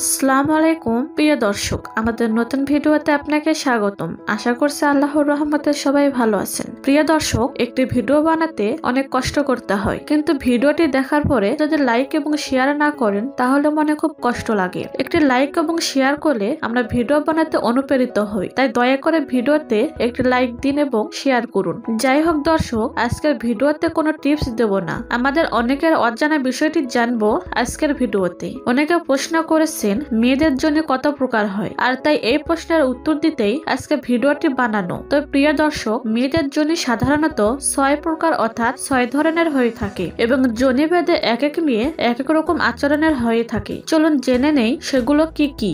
আসসালামু আলাইকুম, প্রিয় দর্শক, আমাদের নতুন ভিডিওতে আপনাকে স্বাগতম। আশা করছি আল্লাহর রহমতে সবাই ভালো আছেন। প্রিয় দর্শক, একটি ভিডিও বানাতে অনেক কষ্ট করতে হয়, কিন্তু ভিডিওটি দেখার পরে যদি লাইক এবং শেয়ার না করেন, তাহলে মনে খুব কষ্ট লাগে। একটি লাইক এবং শেয়ার করলে আমরা ভিডিও বানাতে অনুপ্রেরিত হই, তাই দয়া করে ভিডিওতে একটি লাইক দিন এবং শেয়ার করুন। যাই হোক দর্শক, আজকের ভিডিওতে কোনো টিপস দেব না। আমাদের অনেকের অজানা বিষয়টি জানব আজকের ভিডিওতে। অনেকে প্রশ্ন করেছেন মেয়েদের জন্য কত প্রকার হয়। আর তাই এই প্রশ্নের উত্তর দিতেই আজকে ভিডিওটি বানানো। তো প্রিয় দর্শক, মেয়েদের জন্য সাধারণত ছয় প্রকার অর্থাৎ ছয় ধরনের হয়ে থাকে এবং জনিভেদে এক এক মেয়ে এক এক রকম আচরণের হয়ে থাকে। চলুন জেনে নেই সেগুলো কি কি।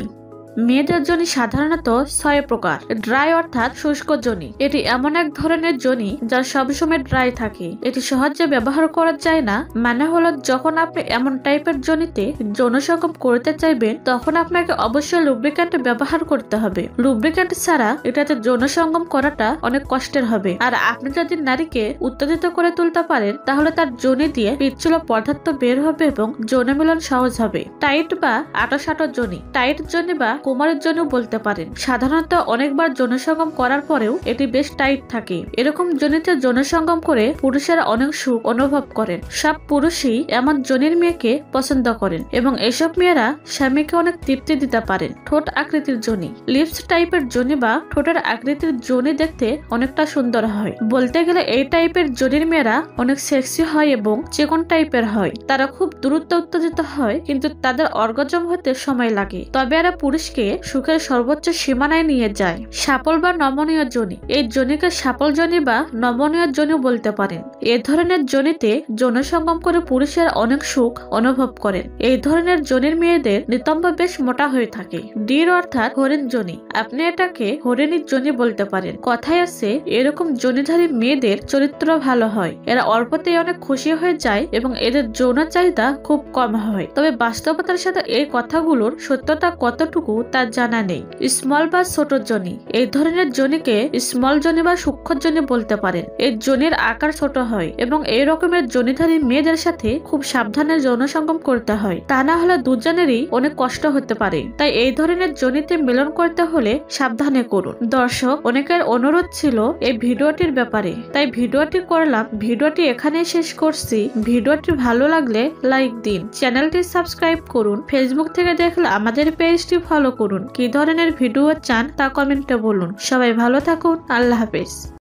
মেয়েদের জনি সাধারণত ছয় প্রকার। ড্রাই অর্থাৎ শুষ্ক জনি। এটি এমন এক ধরনের জনি যা সবসময় ড্রাই থাকে। এটি সহজে ব্যবহার করা যায় না। মানে হলো, যখন আপনি এমন টাইপের জনিতে যৌনসঙ্গম করতে চাইবেন, তখন আপনাকে অবশ্যই লুব্রিক্যান্ট ব্যবহার করতে হবে। লুব্রিক্যান্ট ছাড়া এটাতে যৌনসঙ্গম করাটা অনেক কষ্টের হবে। আর আপনি যদি নারীকে উত্তেজিত করে তুলতে পারেন, তাহলে তার জনি দিয়ে পিচ্ছিল পদার্থ বের হবে এবং যৌন মিলন সহজ হবে। টাইট বা আটো সাটো জনি। টাইট জনি বা কোমরের জন্য বলতে পারেন। সাধারণত অনেকবার যৌনসঙ্গম করার পরেও এটি বেশ টাইট থাকে। এরকম জনিতে যৌনসঙ্গম করে পুরুষেরা অনেক সুখ অনুভব করেন। সব পুরুষই এমন জনির মেয়েকে পছন্দ করেন এবং এসব মেয়েরা স্বামীকে অনেক তৃপ্তি দিতে পারেন। ঠোঁট আকৃতির জনি। লিপস টাইপের জনি বা ঠোঁটের আকৃতির জনি দেখতে অনেকটা সুন্দর হয়। বলতে গেলে এই টাইপের জনির মেয়েরা অনেক সেক্সি হয় এবং চিকন টাইপের হয়। তারা খুব দূরত্ব উত্তেজিত হয়, কিন্তু তাদের অর্গজম হতে সময় লাগে। তবে এরা পুরুষকে মানুষকে সুখের সর্বোচ্চ সীমানায় নিয়ে যায়। সাপল বা নমনীয় জনি। এই জনিকে সাপল জনি বা নমনীয় জনি বলতে পারেন। এ ধরনের জনিতে যৌন সঙ্গম করে পুরুষের অনেক সুখ অনুভব করেন এই ধরনের জনির মেয়েদের নিতম্ব বেশ মোটা হয়ে থাকে। ডির অর্থাৎ হরিণ জনি। আপনি এটাকে হরিণীর জনি বলতে পারেন। কথায় আছে, এরকম জনিধারী মেয়েদের চরিত্র ভালো হয়। এরা অল্পতে অনেক খুশি হয়ে যায় এবং এদের যৌন চাহিদা খুব কম হয়। তবে বাস্তবতার সাথে এই কথাগুলোর সত্যতা কতটুকু তার জানা নেই। স্মল বা ছোট জনি। এই ধরনের জনিকে স্মল জনি বা সূক্ষ্ম জনি বলতে পারেন। এই জনির আকার ছোট হয় এবং এই রকমের জনিধারী মেয়েদের সাথে খুব সাবধানে যৌনসঙ্গম করতে হয়। তা না হলে দুজনেরই অনেক কষ্ট হতে পারে। তাই এই ধরনের জনিতে মিলন করতে হলে সাবধানে করুন। দর্শক, অনেকের অনুরোধ ছিল এই ভিডিওটির ব্যাপারে। তাই ভিডিওটি করলাম। ভিডিওটি এখানে শেষ করছি। ভিডিওটি ভালো লাগলে লাইক দিন। চ্যানেলটি সাবস্ক্রাইব করুন। ফেসবুক থেকে দেখলে আমাদের পেজটি ফলো করুন। কি ধরনের ভিডিও চান তা কমেন্টে বলুন। সবাই ভালো থাকুন। আল্লাহ হাফেজ।